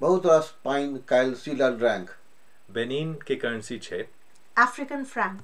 बहुत रास पाइन काइल सीलर रैंक बेनिन के करेंसी छे African franc,